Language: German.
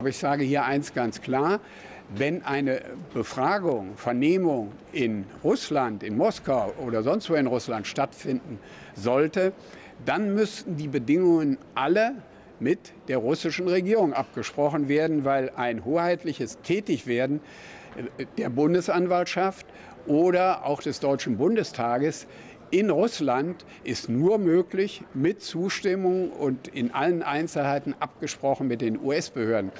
Aber ich sage hier eins ganz klar, wenn eine Befragung, Vernehmung in Russland, in Moskau oder sonst wo in Russland stattfinden sollte, dann müssten die Bedingungen alle mit der russischen Regierung abgesprochen werden, weil ein hoheitliches Tätigwerden der Bundesanwaltschaft oder auch des Deutschen Bundestages in Russland ist nur möglich mit Zustimmung und in allen Einzelheiten abgesprochen mit den US-Behörden.